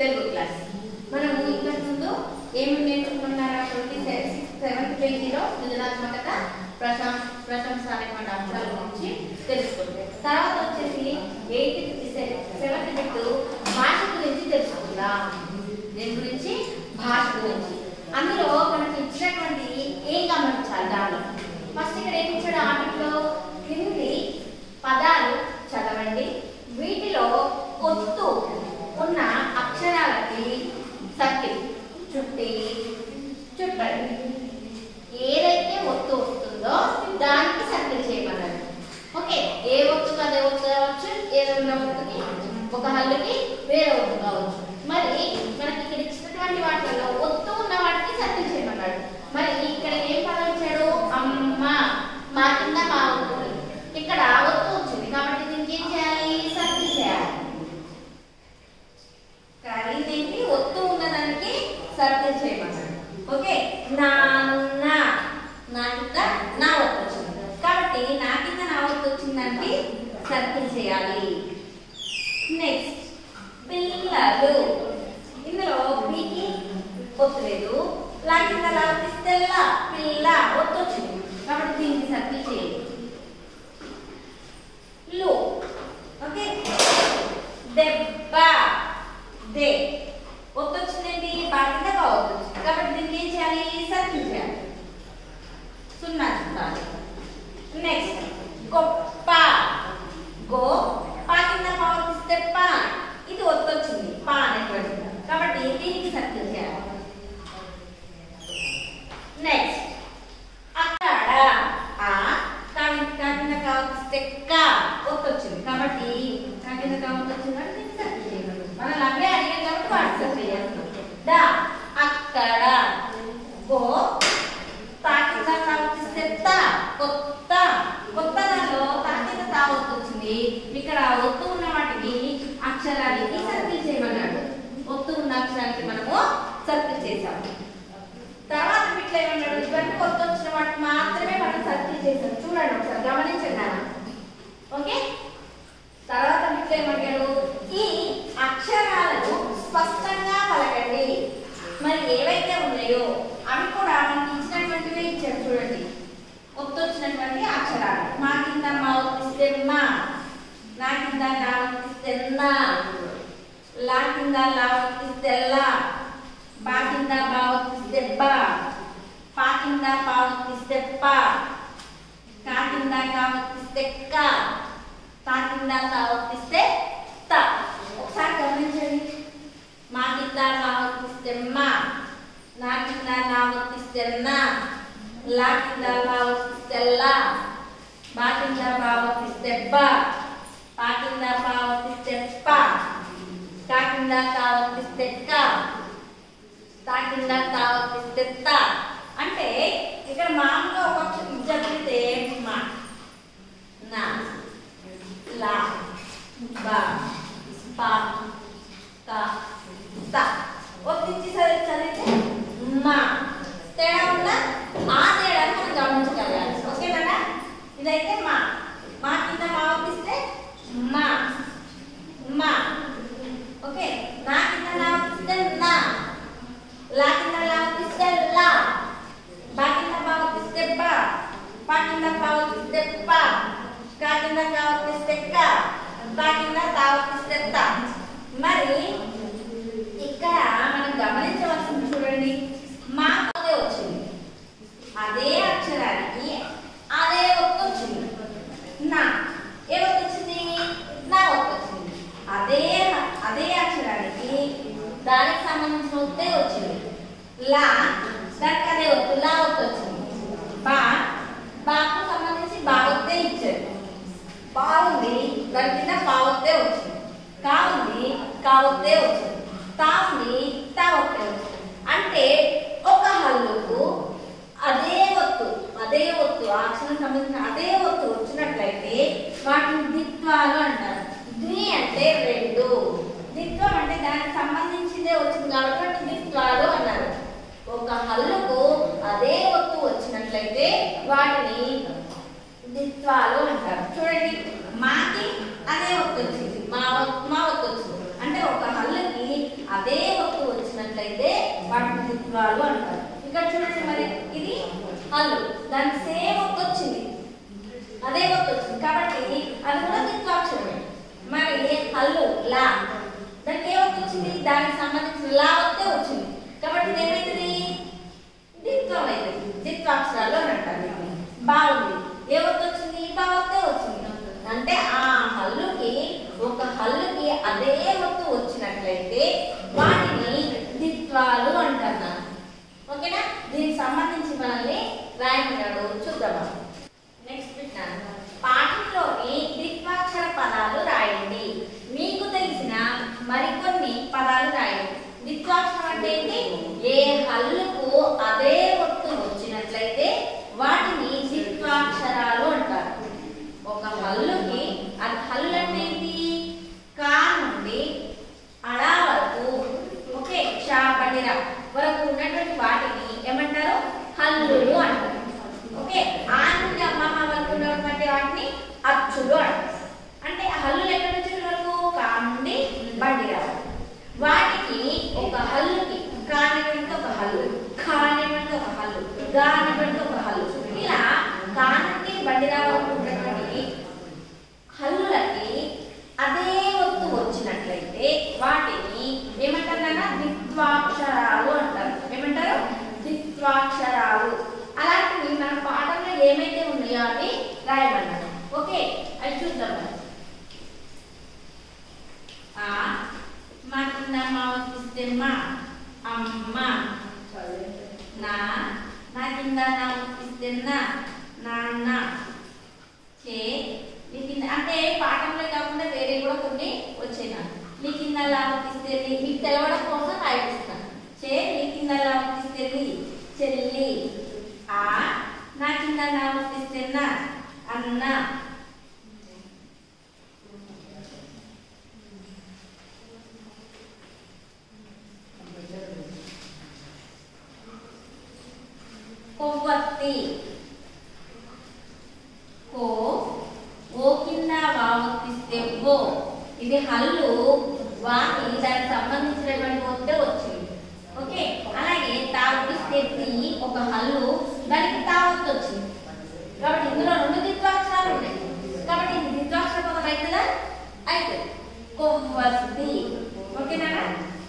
del వాళ్ళకి వేరే ఒకటి కావచ్చు. మరి మనకి like in the love is Stella, Pilla, Ottochi. What do you think is a cliche? Low. Okay? Debba. De. Ottochi ने भी ये बात ना कहो तो कब दिन के चले ये सब ठीक है सुनना चाहिए नेक्स्ट कोपा Sunnah. Lakinda laut is the la. Bakinda baut is the ba. Pakinda baut is the pa. Kakinda kaut laut the ka. Takinda laut is the. Saka menjadi. Makinda laut is the ma. Lakinda laut is the na. Lakinda laut is the la. Bakinda baut is. Pakinda baut కాకిందా కావక్కిస్తెక్క కాకిందా కావక్కిస్తెత్త అంటే ఇక్కడ మామూలుగా ఒక జత Wagner Natal, os. దాని కింద కావత్తే వచ్చింది. కావుని కావత్తే వచ్చింది. తావుని తావత్తే వచ్చింది. అంటే ఒక హల్లుకు అదే వత్తు అదే వత్తు అక్షరం సంబంధించిన అదే వత్తు వచ్చినట్లయితే వాటిని ద్విత్వాలు అంటారు. ద్వి అంటే రెండు. ద్విత్వం అంటే దానికి సంబంధించిందే వచ్చింది కాబట్టి వాటిని ద్విత్వాలు అన్నారు. ఒక హల్లుకు అదే ఒత్తు వచ్చినట్లయితే వాటిని ద్విత్వాలు అంటారు. చూడండి మాకి అదే వస్తువు వచ్చింది మా మా వస్తు వచ్చింది అంటే ఒక హల్లకి అదే వస్తువు వచ్చినట్లయితే వాటిని దిక్కురాలు అంటారు. ఇక్కడ చూడండి మరి ఇది హల్లు. దాని సేమ్ ఒత్తు వచ్చింది. అదే వస్తు వచ్చింది. కాబట్టి అది కూడా దిక్వాక్షరమే మరి హల్లు లా. దానికి ఏ వస్తు వచ్చింది? దానికి సంబంధించిన లా వస్తే వచ్చింది. కాబట్టి ఏమైతుంది దిత్వం అయితే దిత్వాక్షరాలు అని అంటారు బాగుంది. ఏ వస్తు వచ్చింది? బావత్తే వచ్చింది. హల్లు బట్టి ఒక హల్లు. ఇలా కా నుండి బండిరా ఉన్నటువంటి హల్లులకి అదే ఒత్తు వచ్చినట్లయితే వాటిని ఏమంటారు ద్విత్వాక్షరాలు అంటారు. ఏమంటారు? ద్విత్వాక్షరాలు. అలాంటివి మన పాఠంలో ఏమైతే ఉన్నాయో అవి రాయమన్నారు ఓకే అది చూద్దాం ఆ మా అమ్మ. నా నా కింద నా నా నాన్న చే నీకింద అంటే పాఠంలో కాకుండా వేరే కూడా కొన్ని వచ్చాయి నాకు నీ కింద నీకు తెలవడం కోసం రాయిస్తాను చే నీ కింద చెల్లి ఆ నా కింద లావతిస్తే అన్న ఇది హల్లు వాకి దానికి సంబంధించినటువంటి ఒత్తే వచ్చింది. ఓకే? అలాగే తావత్తిస్తే తి ఒక హల్లు దానికి తావత్తు వచ్చింది. కాబట్టి ఇందులో రెండు ద్విత్వాక్షరాలు ఉన్నాయి. కాబట్టి ఇది ద్విత్వాక్షర పదం అవుతుందా అయితే కొవ్వస్తి ఓకేనా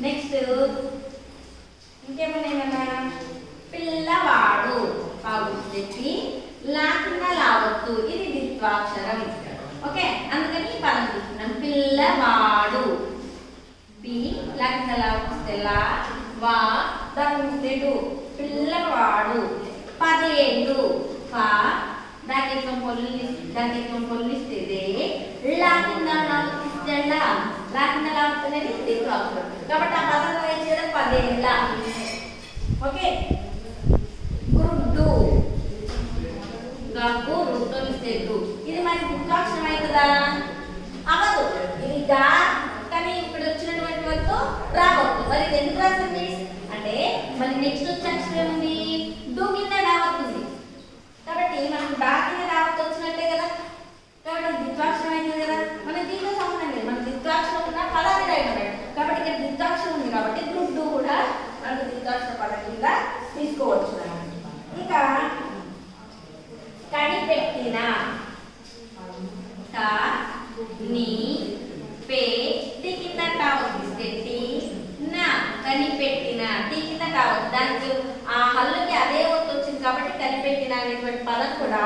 నెక్స్ట్ ఇంకేమన్నా పిల్లవాడు. పావుత్తి లాకుండా లావత్తు. ఇది ద్విత్వాక్షరం ఓకే? అందుకని ఈ పదం పిల్లవాడు పి లాకుండా లావస్తే వా దాని పిల్లవాడు. పదేళ్ళు పా దానికి పొల్లి దానికి పొల్లిస్తే లాకుండా లావస్తే లా లాకుండా లావుతున్నది ద్విత్వాక్షరం కాబట్టి ఆ పదం వేసేది పదేళ్ళ. ఓకే? గుడ్డు గగ్గు రుద్దు ఇది మనకి ద్విత్వాక్షరం అవుతుందా అవదు. గా కానీ ఇక్కడ వచ్చినటువంటి వరకు రాబోతుంది మరి ఇది ఎందుకు రాసింది అంటే మరి నెక్స్ట్ వచ్చే అక్షరం ఏముంది డు కింద రావస్తుంది కాబట్టి మనకు డా కింద రావద్దు వచ్చినట్టే కదా కాబట్టి ఇది ద్విత్వాక్షరం అవుతుంది కదా మన దీంతో సంబంధం లేదు మన ద్విత్వాక్షరం ఉన్న పదాన్ని రాయమన్నాడు కాబట్టి ఇక్కడ ద్విత్వాక్షరం ఉంది కాబట్టి గుడ్డు కూడా మనకు ద్విత్వాక్షర పదం కింద తీసుకోవచ్చు మనం. ఇంకా కనిపెట్టిన క ని పే టి కింద కావస్తే టి నా కనిపెట్టిన టి కింద కావచ్చు దానికి ఆ హల్లుకి అదే ఒత్తు వచ్చింది కాబట్టి కనిపెట్టిన అనేటువంటి పదం కూడా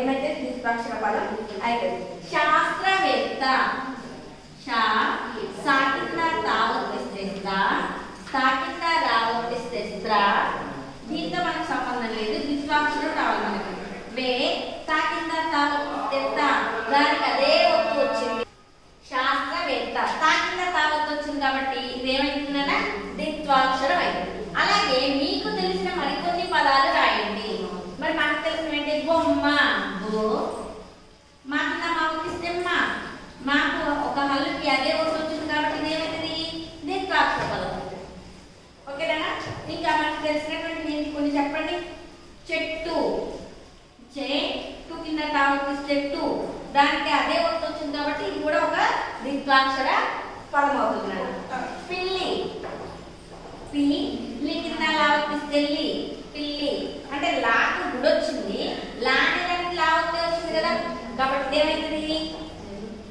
ఏమైతే ద్విత్వాక్షర పదం శాస్త్రవేత్త షా సాకింద తావత్తిస్తే సాకింద రావత్తిస్తే దీంతో మనకు సంబంధం లేదు ద్విత్వాక్షరం రావాలి మనకి వే తాకింద తావత్తిస్తే దానికి అదే ఒత్తు వచ్చింది శాస్త్రవేత్త తాకింద తావత్తు వచ్చింది కాబట్టి ఇదేమైతుందన్న ద్విత్వాక్షరం అయింది అలాగే మీకు తెలిసిన మరికొన్ని పదాలు రాయండి మరి మనకు తెలిసిన ఏంటి బొమ్మ బో మాకు మా మాకు ఒక హల్లు అదే ఒకటి వచ్చింది కాబట్టి ఇదేమైంది ద్విత్వాక్షర పదం ఓకేనా? ఇంకా మనకు తెలిసినటువంటి నేను కొన్ని చెప్పండి. చెట్టు. చెట్టు కింద కావలసిన చెట్టు. దానికి అదే ఒకటి వచ్చింది కాబట్టి ఇది కూడా ఒక ద్విత్వాక్షర పదం అవుతుంది పిల్లి. పిల్లి కింద లావత్తిస్తే పిల్లి. అంటే లాకు గుడొచ్చింది. లాని దానికి లా వస్తే వచ్చింది కదా. కాబట్టి ఏమైతుంది?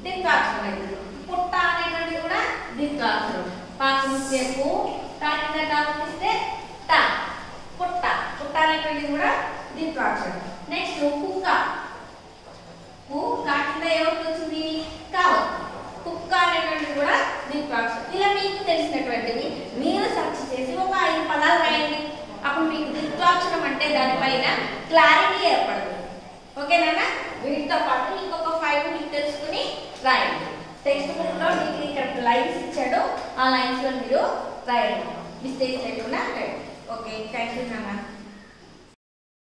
దిత్వాక్షరం అవుతుంది పుట్ట అనేటువంటిది కూడా దిత్వాక్షరం పాకు సేపు తాకిన కాపిస్తే ట. పుట్ట. పుట్ట అనేటువంటిది కూడా దిత్వాక్షరం నెక్స్ట్ కుక్క. కుక్క కింద ఏమవుతుంది వచ్చింది? కావు. కుక్క అనేటువంటిది కూడా ద్విత్వాక్షరం ఇలా మీకు తెలిసినటువంటివి మీ సెర్చ్ చేసి ఒక ఐదు పదాలు రాయండి అప్పుడు మీకు ద్విత్వాక్షరం అంటే దానిపైన క్లారిటీ ఏర్పడుతుంది ఓకేనా వీటితో పాటు ఇంకొక ఫైవ్ మీకు తెలుసుకుని రాయండి. టెక్స్ట్ బుక్లో మీకు ఇక్కడ లైన్స్ ఇచ్చాడు. ఆ లైన్స్లో మీరు రాయండి. మిస్టేక్స్ లేకుండా రాయండి. ఓకే థ్యాంక్ యూ నాన్న.